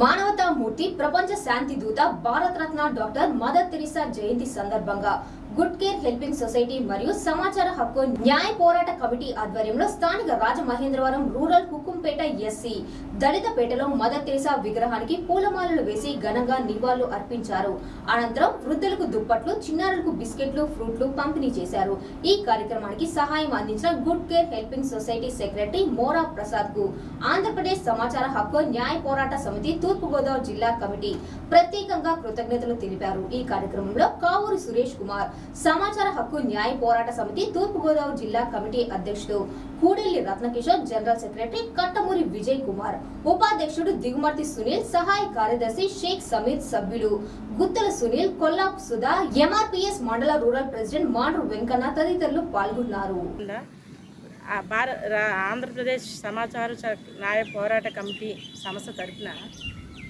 మానవతామూర్తి ప్రపంచ శాంతి దూత Bharat Ratna doctor Mother Teresa జయంతి సందర్భంగా గుడ్ కేర్ హెల్పింగ్ సొసైటీ మరియు సమాచార హక్కు న్యాయ పోరాట కమిటీ ఆధ్వర్యంలో స్థానిక రాజమహేంద్రవరం రూరల్ హుకుంపేట ఎస్సీ. దళితపేటలో మదర్ తెరిసా విగ్రహానికి పూలమాలలు వేసి ఘనంగా నివాళులు అర్పించారు. అనంతరం వృద్ధులకు దుప్పట్లు చిన్నారులకు బిస్కెట్లు ఫ్రూట్లు పంపిణీ చేశారు. ఈ కార్యక్రమానికి సహాయం అందించిన good care helping society secretary Mora ప్రసాద్కు Andhra Pradesh సమాచార హక్కు న్యాయ పోరాట సమితి తూర్పుగోదావరి జిల్లా కమిటీ ప్రత్యేకంగా కృతజ్ఞతలు తెలిపారు. ఈ కార్యక్రమంలో కావూరు సురేష్ కుమార్ సమాచార హక్కు న్యాయ పోరాట సమితి తూర్పుగోదావరి జిల్లా కమిటీ అధ్యక్షుడు కూడెల్లి రత్నకిషోర్ జనరల్ సెక్రటరీ కట్టమూరి విజయ్ కుమార్ ఉపాధ్యక్షుడు దిగుమర్తి సునీల్ సహాయ కార్యదర్శి షేక్ సమీద్ సభ్యులు. గుత్తల సునీల్ కొల్లాప్ సుధా ఎంఆర్పీఎస్ మండల రూరల్ ప్రెసిడెంట్ మాండ్రు వెంకన్న తదితరులు పాల్గొన్నారు. భార ఆంధ్రప్రదేశ్ సమాచార చ- న్యాయ పోరాట కమిటీ సంస్థ తరఫున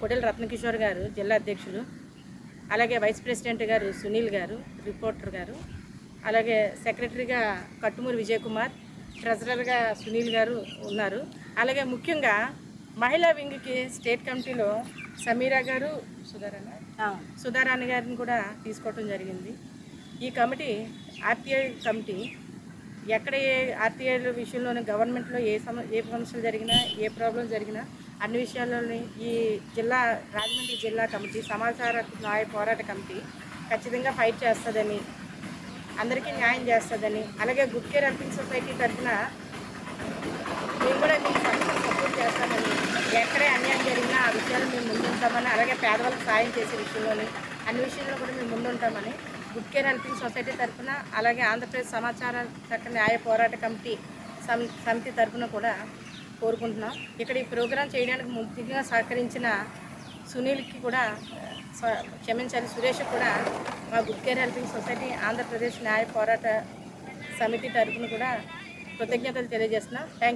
కొడెల రత్నకిషోర్ గారు జిల్లా అధ్యక్షులు అలాగే వైస్ ప్రెసిడెంట్ గారు సునీల్ గారు రిపోర్టర్ గారు అలాగే సెక్రటరీగా కట్టుమూరి విజయ్ కుమార్ ట్రెజరర్గా సునీల్ గారు ఉన్నారు. అలాగే ముఖ్యంగా మహిళా వింగ్కి స్టేట్ కమిటీలో సమీరా గారు సుధారాణి సుధారాణి గారిని కూడా తీసుకోవటం జరిగింది. ఈ కమిటీ ఆర్టీఐ కమిటీ ఎక్కడ ఏ ఆర్టీఐల విషయంలోనే గవర్నమెంట్లో ఏ సమ ఏ సమస్యలు జరిగినా ఏ ప్రాబ్లం జరిగినా అన్ని విషయాల్లోని ఈ జిల్లా రాజమండ్రి జిల్లా కమిటీ సమాచార న్యాయ పోరాట కమిటీ ఖచ్చితంగా ఫైట్ చేస్తుందని అందరికీ న్యాయం చేస్తుందని అలాగే గుడ్ అర్పింగ్ సొసైటీ తరఫున మేము కూడా మీకు సపోర్ట్ చేస్తామని ఎక్కడే అన్యాయం జరిగినా ఆ విషయాలు మేము ముందుంటామని అలాగే పేదవాళ్ళకి సాయం చేసే విషయంలోని అన్ని విషయంలో కూడా మేము ముందుంటామని గుడ్ కేర్ హెల్పింగ్ సొసైటీ తరఫున అలాగే ఆంధ్రప్రదేశ్ సమాచార చట్ట న్యాయ పోరాట కమిటీ సమితి తరఫున కూడా కోరుకుంటున్నాం. ఇక్కడ ఈ ప్రోగ్రాం చేయడానికి ముఖ్యంగా సహకరించిన సునీల్కి కూడా స- క్షమించాలి సురేష్ కూడా మా good care helping society Andhra Pradesh న్యాయ పోరాట సమితి తరఫున కూడా కృతజ్ఞతలు తెలియజేస్తున్నాం. థ్యాంక్